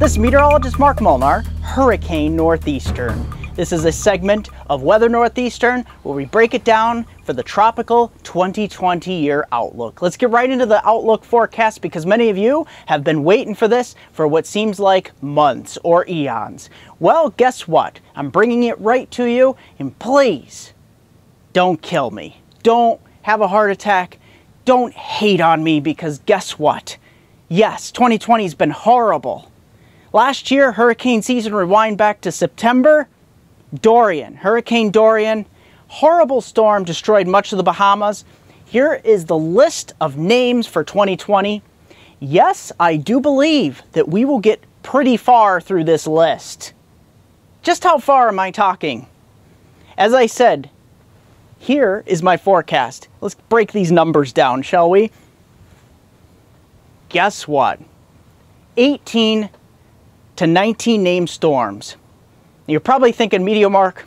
This meteorologist Mark Molnar, Hurricane Northeastern. This is a segment of Weather Northeastern where we break it down for the tropical 2020 year outlook. Let's get right into the outlook forecast because many of you have been waiting for this for what seems like months or eons. Well, guess what? I'm bringing it right to you and please don't kill me. Don't have a heart attack. Don't hate on me because guess what? Yes, 2020 has been horrible. Last year, hurricane season rewind back to September. Dorian, Hurricane Dorian, horrible storm destroyed much of the Bahamas. Here is the list of names for 2020. Yes, I do believe that we will get pretty far through this list. Just how far am I talking? As I said, here is my forecast. Let's break these numbers down, shall we? Guess what? 18 to 19 named storms. You're probably thinking, MeteoMark,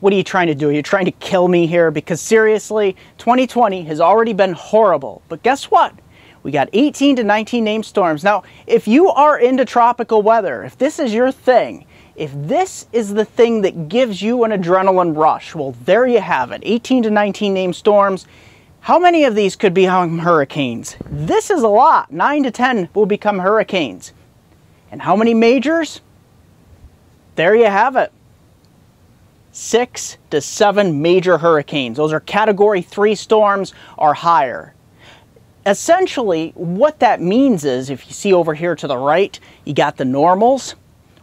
what are you trying to do? Are you trying to kill me here? Because seriously, 2020 has already been horrible. But guess what? We got 18 to 19 named storms. Now, if you are into tropical weather, if this is your thing, if this is the thing that gives you an adrenaline rush, well, there you have it 18 to 19 named storms. How many of these could become hurricanes? This is a lot. 9 to 10 will become hurricanes. And how many majors? There you have it. Six to seven major hurricanes. Those are category three storms or higher. Essentially, what that means is if you see over here to the right, you got the normals.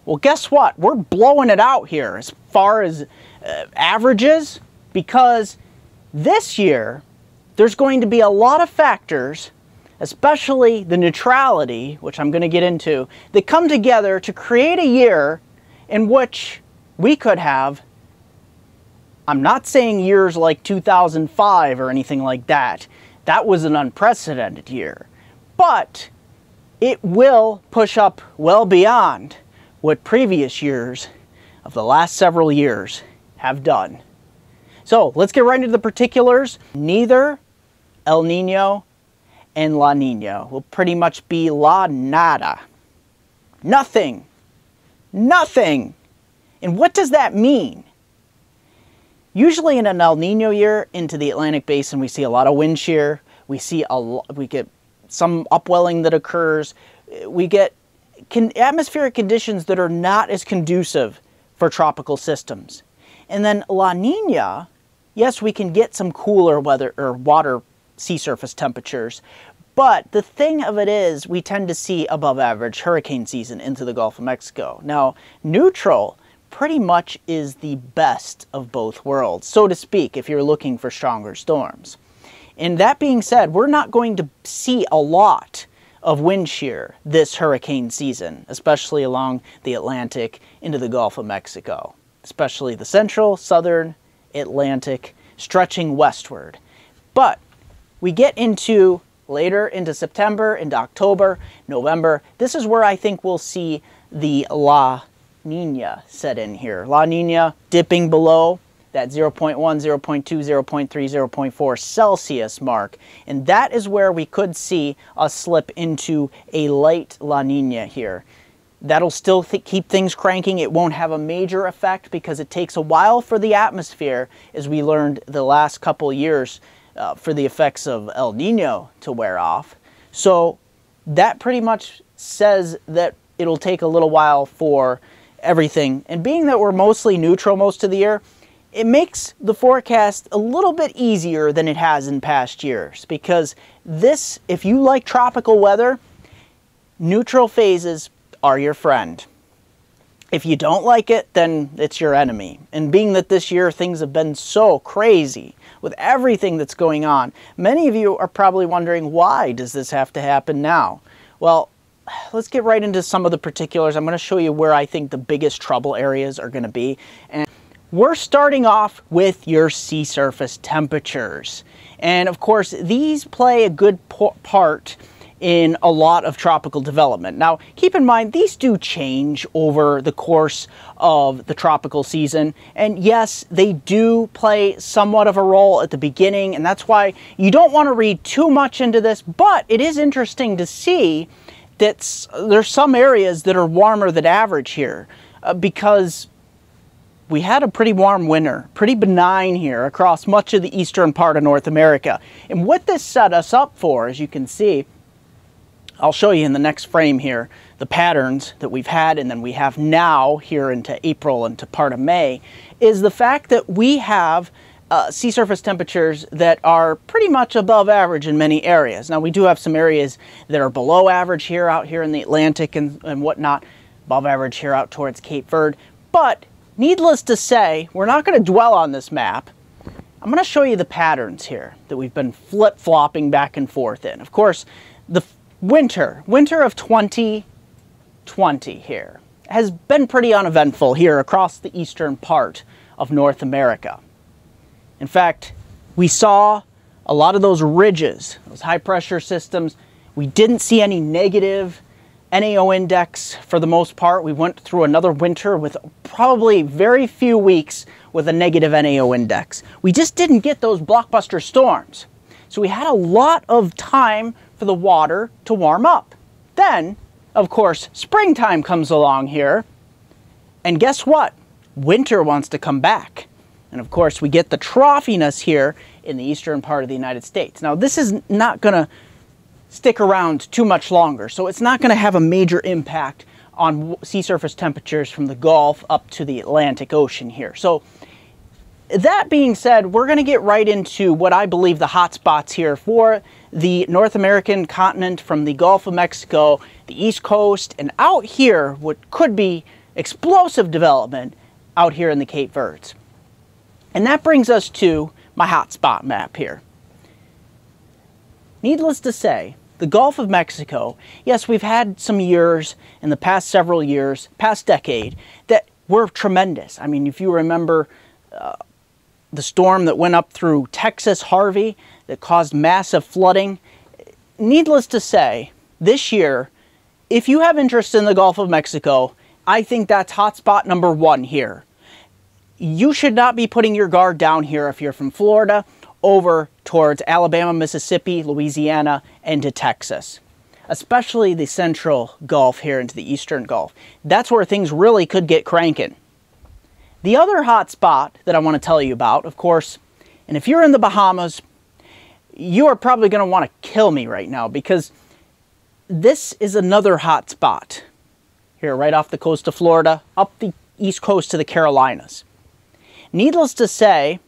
Well, guess what? We're blowing it out here as far as uh, averages because this year there's going to be a lot of factors especially the neutrality, which I'm going to get into, that come together to create a year in which we could have, I'm not saying years like 2005 or anything like that. That was an unprecedented year. But it will push up well beyond what previous years of the last several years have done. So let's get right into the particulars. Neither El Nino and La Nina will pretty much be La Nada. Nothing. Nothing. And what does that mean? Usually in an El Nino year into the Atlantic Basin, we see a lot of wind shear. We see a we get some upwelling that occurs. We get con atmospheric conditions that are not as conducive for tropical systems. And then La Nina, yes, we can get some cooler weather or water sea surface temperatures. But the thing of it is, we tend to see above average hurricane season into the Gulf of Mexico. Now, neutral pretty much is the best of both worlds, so to speak, if you're looking for stronger storms. And that being said, we're not going to see a lot of wind shear this hurricane season, especially along the Atlantic into the Gulf of Mexico, especially the central, southern, Atlantic, stretching westward. But we get into later into September, into October, November. This is where I think we'll see the La Nina set in here. La Nina dipping below that 0.1, 0.2, 0.3, 0.4 Celsius mark. And that is where we could see a slip into a light La Nina here. That'll still th keep things cranking. It won't have a major effect because it takes a while for the atmosphere, as we learned the last couple years, uh, for the effects of El Nino to wear off. So that pretty much says that it'll take a little while for everything. And being that we're mostly neutral most of the year, it makes the forecast a little bit easier than it has in past years because this, if you like tropical weather, neutral phases are your friend. If you don't like it, then it's your enemy. And being that this year things have been so crazy, with everything that's going on. Many of you are probably wondering why does this have to happen now? Well, let's get right into some of the particulars. I'm going to show you where I think the biggest trouble areas are going to be. And we're starting off with your sea surface temperatures. And of course, these play a good part in a lot of tropical development. Now, keep in mind, these do change over the course of the tropical season. And yes, they do play somewhat of a role at the beginning, and that's why you don't want to read too much into this, but it is interesting to see that there's some areas that are warmer than average here uh, because we had a pretty warm winter, pretty benign here across much of the eastern part of North America. And what this set us up for, as you can see, I'll show you in the next frame here, the patterns that we've had and then we have now here into April and to part of May, is the fact that we have uh, sea surface temperatures that are pretty much above average in many areas. Now we do have some areas that are below average here out here in the Atlantic and, and whatnot, above average here out towards Cape Verde, but Needless to say, we're not going to dwell on this map. I'm going to show you the patterns here that we've been flip-flopping back and forth in. Of course, the winter, winter of 2020 here, has been pretty uneventful here across the eastern part of North America. In fact, we saw a lot of those ridges, those high pressure systems. We didn't see any negative NAO index for the most part. We went through another winter with probably very few weeks with a negative NAO index. We just didn't get those blockbuster storms. So we had a lot of time for the water to warm up. Then, of course, springtime comes along here. And guess what? Winter wants to come back. And of course, we get the troughiness here in the eastern part of the United States. Now, this is not going to stick around too much longer. So it's not going to have a major impact on sea surface temperatures from the Gulf up to the Atlantic Ocean here. So that being said, we're going to get right into what I believe the hot spots here for the North American continent from the Gulf of Mexico, the East Coast, and out here, what could be explosive development out here in the Cape Verdes. And that brings us to my hotspot map here. Needless to say, the Gulf of Mexico, yes, we've had some years in the past several years, past decade, that were tremendous. I mean, if you remember uh, the storm that went up through Texas, Harvey, that caused massive flooding, needless to say, this year, if you have interest in the Gulf of Mexico, I think that's hotspot number one here. You should not be putting your guard down here if you're from Florida over towards Alabama, Mississippi, Louisiana, and to Texas, especially the central Gulf here into the eastern Gulf. That's where things really could get cranking. The other hot spot that I want to tell you about, of course, and if you're in the Bahamas, you are probably going to want to kill me right now because this is another hot spot here right off the coast of Florida, up the east coast to the Carolinas. Needless to say,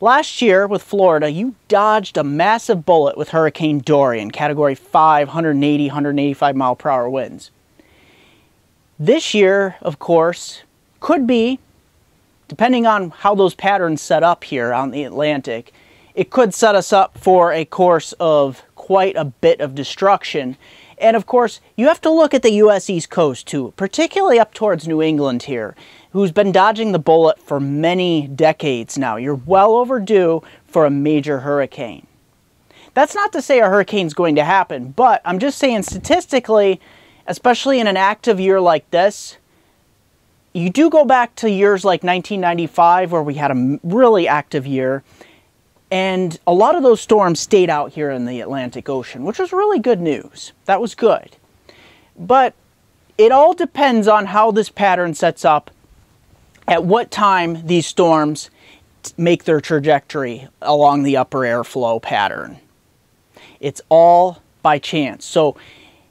Last year with Florida, you dodged a massive bullet with Hurricane Dorian, Category 5, 180, 185 mile per hour winds. This year, of course, could be, depending on how those patterns set up here on the Atlantic, it could set us up for a course of quite a bit of destruction. And of course, you have to look at the U.S. East Coast too, particularly up towards New England here who's been dodging the bullet for many decades now. You're well overdue for a major hurricane. That's not to say a hurricane's going to happen, but I'm just saying statistically, especially in an active year like this, you do go back to years like 1995 where we had a really active year, and a lot of those storms stayed out here in the Atlantic Ocean, which was really good news. That was good. But it all depends on how this pattern sets up at what time these storms make their trajectory along the upper airflow pattern. It's all by chance. So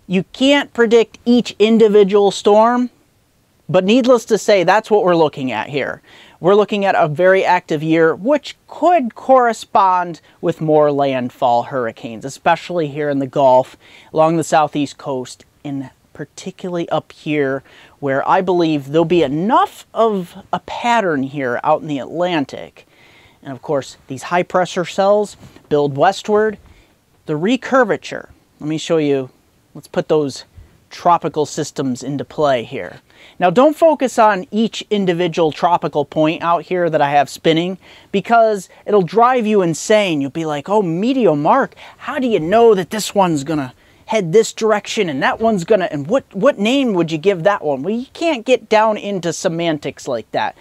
you can't predict each individual storm, but needless to say, that's what we're looking at here. We're looking at a very active year, which could correspond with more landfall hurricanes, especially here in the Gulf, along the southeast coast, and particularly up here where I believe there'll be enough of a pattern here out in the Atlantic. And of course, these high pressure cells build westward. The recurvature, let me show you, let's put those tropical systems into play here. Now don't focus on each individual tropical point out here that I have spinning because it'll drive you insane. You'll be like, oh, Meteo Mark, how do you know that this one's gonna head this direction and that one's gonna, and what, what name would you give that one? Well, you can't get down into semantics like that.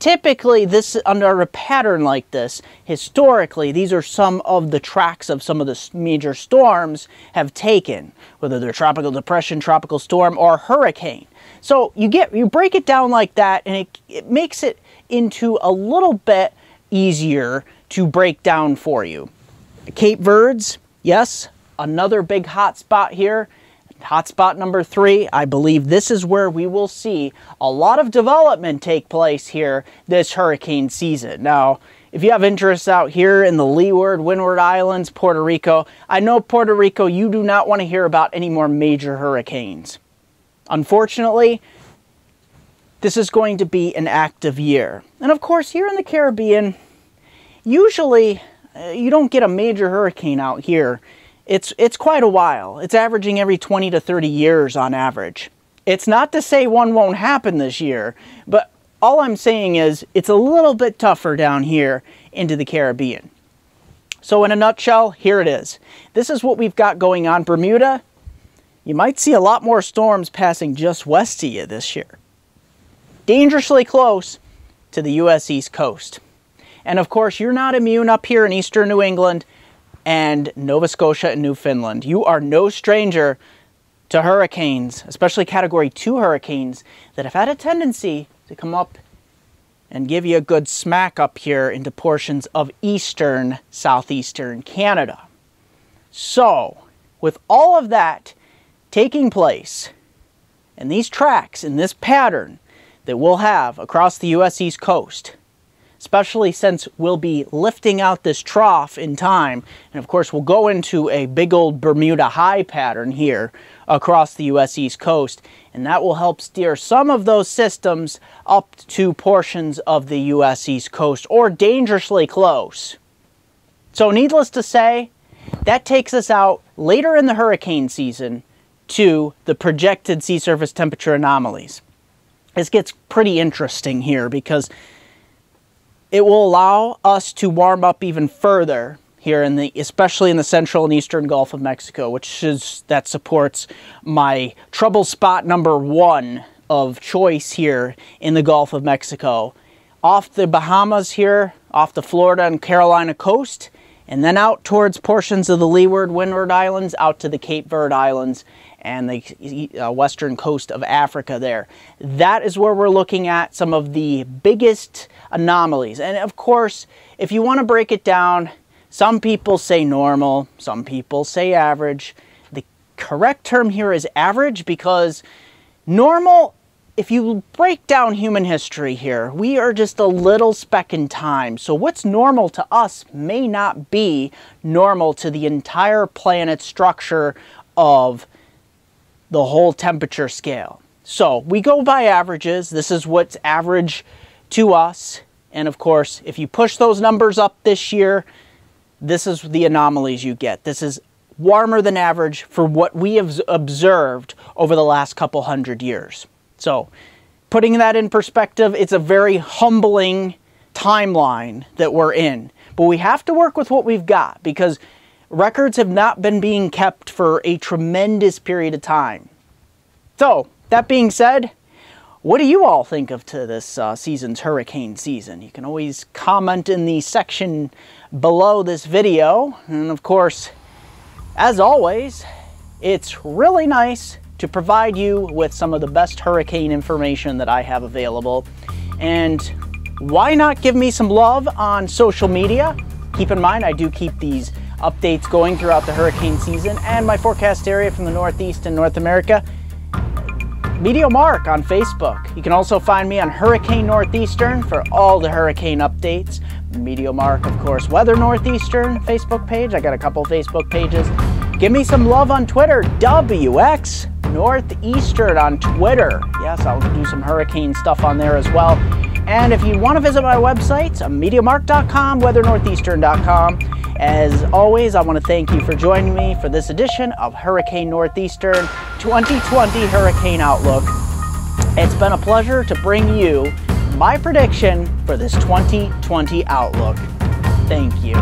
Typically this under a pattern like this historically these are some of the tracks of some of the major storms have taken whether they're tropical depression tropical storm or hurricane. So you get you break it down like that and it, it makes it into a little bit easier to break down for you. Cape verdes yes another big hot spot here Hotspot number three, I believe this is where we will see a lot of development take place here this hurricane season. Now, if you have interests out here in the Leeward, Windward Islands, Puerto Rico, I know Puerto Rico, you do not want to hear about any more major hurricanes. Unfortunately, this is going to be an active year. And of course, here in the Caribbean, usually uh, you don't get a major hurricane out here it's, it's quite a while. It's averaging every 20 to 30 years on average. It's not to say one won't happen this year, but all I'm saying is it's a little bit tougher down here into the Caribbean. So in a nutshell, here it is. This is what we've got going on. Bermuda, you might see a lot more storms passing just west of you this year. Dangerously close to the U.S. East Coast. And of course, you're not immune up here in eastern New England and Nova Scotia and Newfoundland. You are no stranger to hurricanes, especially Category 2 hurricanes, that have had a tendency to come up and give you a good smack up here into portions of eastern, southeastern Canada. So, with all of that taking place, and these tracks in this pattern that we'll have across the U.S. East Coast, especially since we'll be lifting out this trough in time. And of course, we'll go into a big old Bermuda high pattern here across the U.S. East Coast, and that will help steer some of those systems up to portions of the U.S. East Coast or dangerously close. So needless to say, that takes us out later in the hurricane season to the projected sea surface temperature anomalies. This gets pretty interesting here because it will allow us to warm up even further here in the especially in the central and eastern Gulf of Mexico, which is that supports my trouble spot number one of choice here in the Gulf of Mexico. Off the Bahamas here, off the Florida and Carolina coast, and then out towards portions of the Leeward, Windward Islands, out to the Cape Verde Islands, and the uh, western coast of Africa there. That is where we're looking at some of the biggest anomalies. And of course, if you want to break it down, some people say normal, some people say average. The correct term here is average because normal, if you break down human history here, we are just a little speck in time. So what's normal to us may not be normal to the entire planet structure of the whole temperature scale. So we go by averages. This is what's average to us. And of course, if you push those numbers up this year, this is the anomalies you get. This is warmer than average for what we have observed over the last couple hundred years. So putting that in perspective, it's a very humbling timeline that we're in. But we have to work with what we've got because records have not been being kept for a tremendous period of time. So, that being said, what do you all think of to this uh, season's hurricane season? You can always comment in the section below this video. And of course, as always, it's really nice to provide you with some of the best hurricane information that I have available. And why not give me some love on social media? Keep in mind, I do keep these updates going throughout the hurricane season and my forecast area from the Northeast and North America. MeteoMark on Facebook. You can also find me on Hurricane Northeastern for all the hurricane updates. MeteoMark, of course, Weather Northeastern Facebook page. I got a couple Facebook pages. Give me some love on Twitter, WX Northeastern on Twitter. Yes, I'll do some hurricane stuff on there as well. And if you want to visit my website, meteomark.com, weathernortheastern.com. As always, I want to thank you for joining me for this edition of Hurricane Northeastern 2020 Hurricane Outlook. It's been a pleasure to bring you my prediction for this 2020 outlook. Thank you.